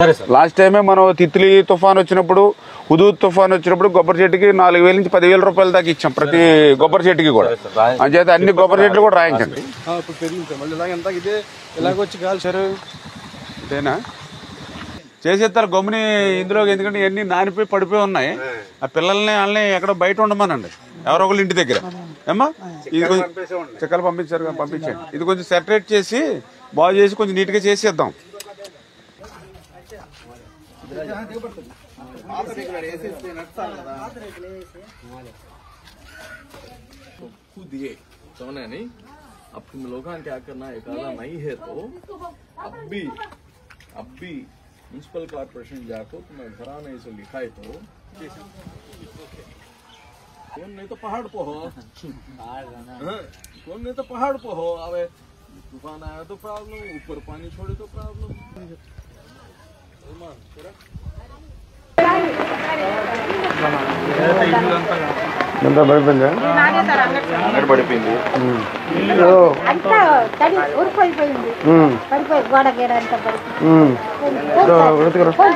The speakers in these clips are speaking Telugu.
సరే సార్. లాస్ట్ టైమే మనం తిత్లీ తుఫాన్ వచ్చినప్పుడు హుదూ తుఫాన్ వచ్చినప్పుడు కొబ్బరి చెట్టుకి నాలుగు వేల నుంచి పదివేల రూపాయల దాకా ఇచ్చాం ప్రతి కొబ్బరి చెట్టుకి కూడా. అంచేత అన్ని కొబ్బరి చెట్లు కూడా రాయించండి. ఇదేనా చేసేస్తారు గమ్ముని ఇందులో ఎందుకంటే ఇవన్నీ నానిపోయి పడిపోయి ఉన్నాయి. ఆ పిల్లల్ని వాళ్ళని ఎక్కడో బయట ఉండమనండి. ఎవరో ఒకళ్ళు ఇంటి దగ్గర. ఏమ్మా? ఇది కొంచెం చెక్కలు పంపించారు పంపించండి. ఇది కొంచెం సెపరేట్ చేసి బాగు చేసి కొంచెం నీట్గా చేసేద్దాం. खुद दिए सोने नहीं अब तुम लोगों क्या करना एक आधा नहीं है तो अब भी अब भी म्यूनसिपल कॉर्पोरेशन जाको तुम्हें घराने से लिखा है तो कौन नहीं तो पहाड़ पे हो हाँ, कौन नहीं तो पहाड़ पे हो अबे तूफ़ान आया तो प्रॉब्लम ऊपर पानी छोड़े तो प्रॉब्लम పడిపోయి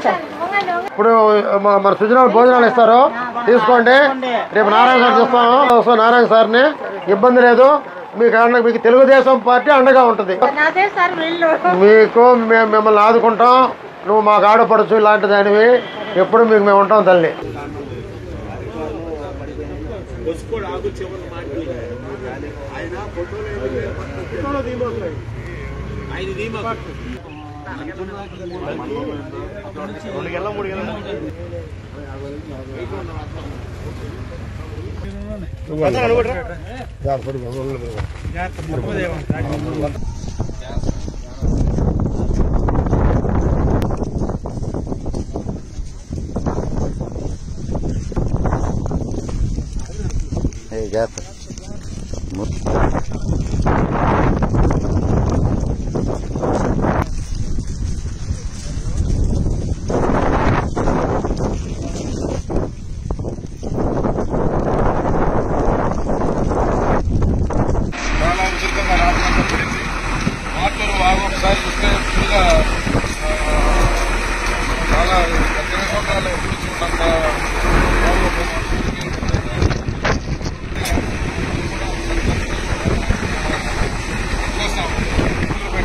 సార్. ఇప్పుడు మ- మన సుజనాలు భోజనాలు ఇస్తారు? తీసుకోండి. రేపు నారాయణ సార్ చూస్తాము సో నారాయణ సార్ని ఇబ్బంది లేదు. మీకు అండ మీకు తెలుగుదేశం పార్టీ అండగా ఉంటుంది. మీకు మేము మిమ్మల్ని ఆదుకుంటాం. నువ్వు మాకు ఆడపడచ్చు ఇలాంటి దానివి ఎప్పుడు మీకు మేము ఉంటాం తల్లి. навигатор. Вот.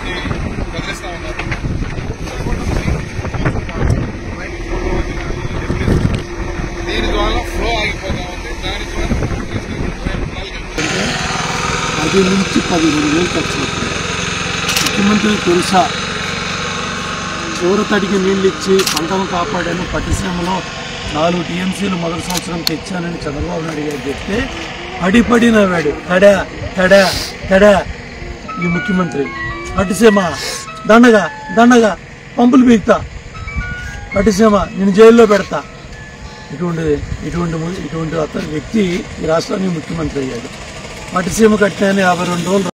పూలు పెట్టి ఉన్నారు దీని ద్వారా ఫ్లో ఆగిపోతా ఉంది దాని ద్వారా పది నుంచి పదిహేను వేలు ఖర్చు అవుతుంది. ముఖ్యమంత్రి తెలుసా? చివరి తడికి నీళ్ళు ఇచ్చి పంటను కాపాడాను పట్టిసీమలో నాలుగు టీఎంసీలు మొదటి సంవత్సరం తెచ్చానని చంద్రబాబు నాయుడు గారు చెప్తే పడి పడి నవ్వాడు తడా తడా తడా ఈ ముఖ్యమంత్రి. పట్టిసీమ దండగా దండగా పంపులు పీకుతా. పట్టిసీమ నేను జైల్లో పెడతా. ఇటువంటి ఇటువంటి ఇటువంటి అతని వ్యక్తి ఈ రాష్ట్రానికి ముఖ్యమంత్రి అయ్యాడు. పట్టిసీమ కట్టిన యాభై రెండు రోజులు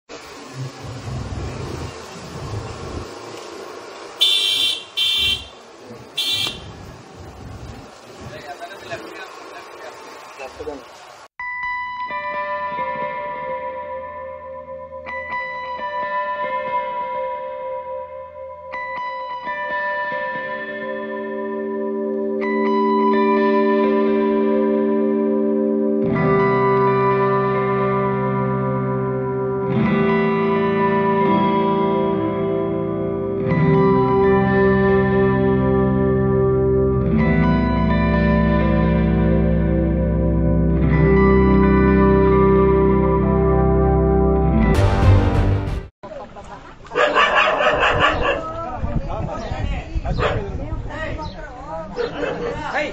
はい。